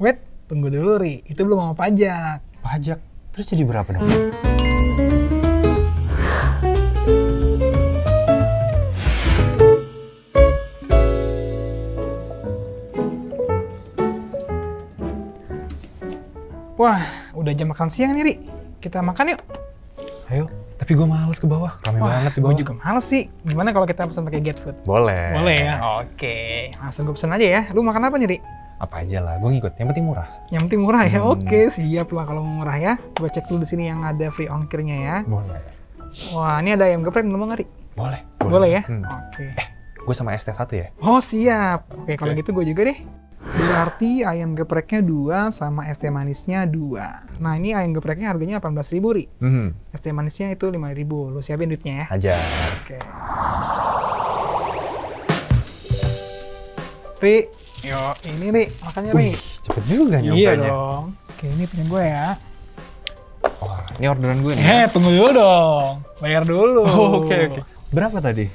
Wait, tunggu dulu Ri, itu belum mau pajak. Pajak? Terus jadi berapa dong? Wah, udah jam makan siang nih Ri. Kita makan yuk. Ayo, tapi gue males ke bawah. Rame Wah, banget di gue bawah. juga males sih. Gimana kalau kita pesan pakai GetFood? Boleh. Boleh ya? Oke, langsung gue pesan aja ya. Lu makan apa nih Ri? Apa aja lah, gue ngikut. Yang penting murah. Yang penting murah ya. Hmm. Oke, siap lah kalau mau murah ya. Coba cek dulu di sini yang ada free ongkirnya ya. Boleh. Wah, ini ada ayam geprek mau nggak Ri? Boleh. Boleh ya? Hmm. Oke. Gue sama ST1 ya? Oh siap. Oke kalau Oke. gitu gue juga deh. Berarti ayam gepreknya 2 sama es teh manisnya 2. Nah ini ayam gepreknya harganya 18.000 Ri. Hmm. Es teh manisnya itu 5.000. Lu siapin duitnya ya. Aja. Oke. Ri, yo ini Ri, makannya Ri. Wih, cepet juga Iya nyompanya. dong. Oke ini punya gue ya. Wah, ini orderan gue nih. Eh tunggu dulu dong. Bayar dulu. Oh, Oke, oke. Berapa tadi?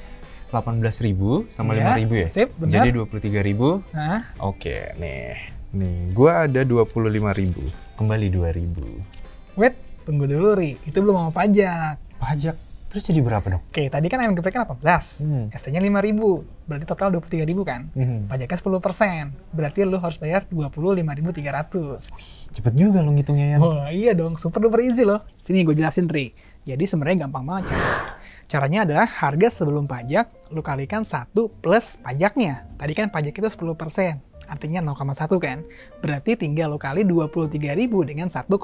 18.000 sama Iya, 5.000 ya? sip, benar. Jadi 23.000. Nah, Oke, nih. Nih, gua ada 25.000. Kembali 2.000. wait, tunggu dulu Ri. Itu belum mau pajak. Pajak. Terus jadi berapa dong? Oke, tadi kan ayam gepreknya 18. Hmm. ST-nya 5.000. Berarti total 23.000 kan? Hmm. Pajaknya 10%. Berarti lu harus bayar 25.300. Cepet juga lo ngitungnya ya. Wah, iya dong. Super duper easy loh. Sini gue jelasin, Ri. Jadi sebenarnya gampang banget cara. Caranya adalah harga sebelum pajak, lu kalikan 1 plus pajaknya. Tadi kan pajak itu 10%. Artinya 0,1 kan? Berarti tinggal lu kali 23.000 dengan 1,1.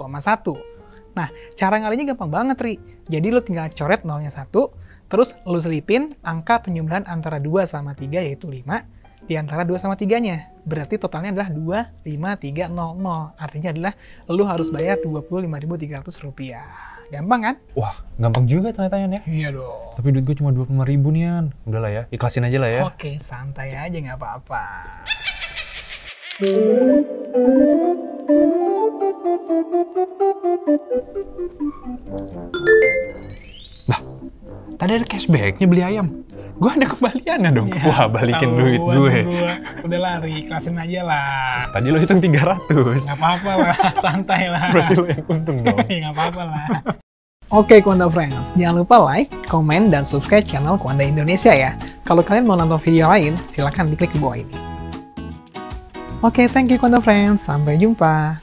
Nah, cara ngalinya gampang banget, Ri. Jadi lu tinggal coret nolnya 1, terus lu selipin angka penjumlahan antara 2 sama 3 yaitu 5 di antara 2 sama 3-nya. Berarti totalnya adalah 25300. Artinya adalah lu harus bayar 25.300 rupiah. Gampang kan? Wah, gampang juga ternyata Yan ya. Iya dong. Tapi duit gue cuma 25 ribu nih Yan. Udah lah ya, ikhlasin aja lah ya. Oke, santai aja nggak apa-apa. Tadi ada cashbacknya beli ayam. Gue ada kembaliannya dong. Ya, Wah, balikin tahuan duit gue. gua. Udah lari, ikhlasin aja lah. Tadi lo hitung 300. Nggak apa-apa lah, santai lah. Berarti lo yang untung dong. Ya, nggak apa-apa lah. Oke, Kwanda Friends. Jangan lupa like, komen, dan subscribe channel Kwanda Indonesia ya. Kalau kalian mau nonton video lain, silahkan diklik di bawah ini. Oke, thank you Kwanda Friends. Sampai jumpa.